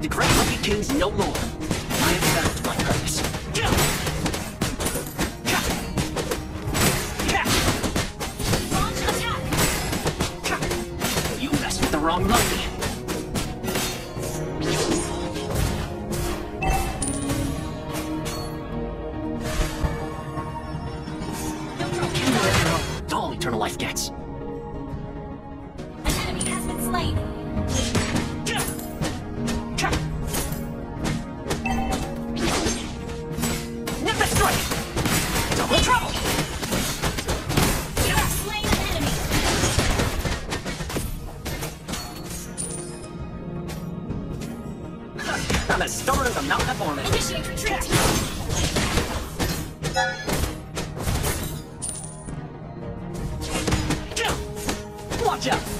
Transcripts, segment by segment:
The great Lucky King's no more. I have found my purpose. You messed with the wrong Lucky. All eternal life gets. I'm as stubborn as a mountain of orange. Initiate retreat. Watch out!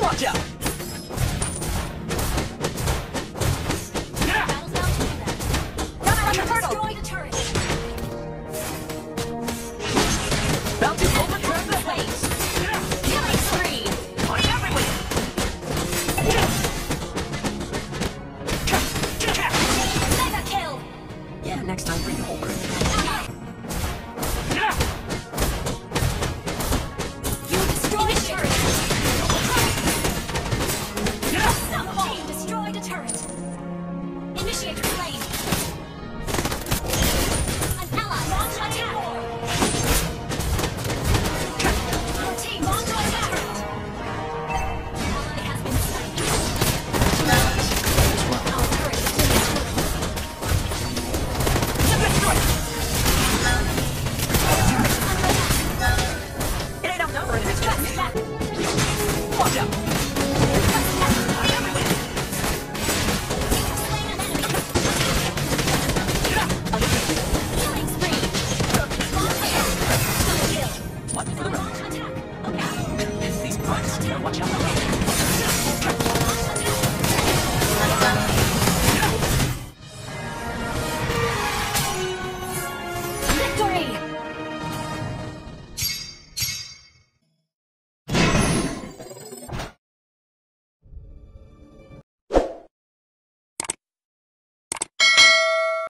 Watch out!